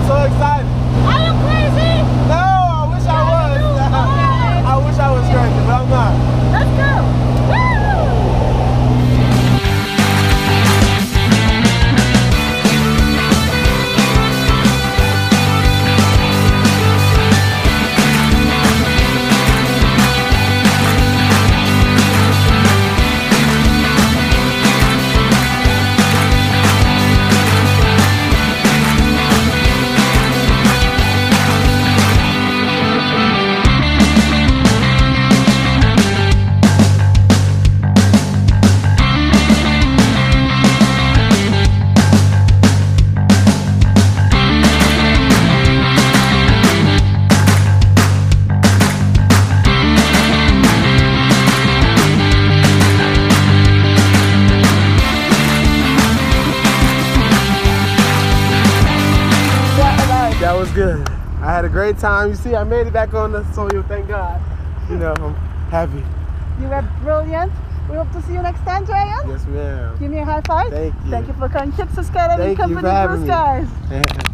I'm so excited. Good. I had a great time. You see, I made it back on the soil. Thank God. You know, I'm happy. You were brilliant. We hope to see you next time, Ryan. Yes, ma'am. Give me a high five. Thank you. Thank you for coming. Texas Skydiving Thank you Company for having Blue me. Skies.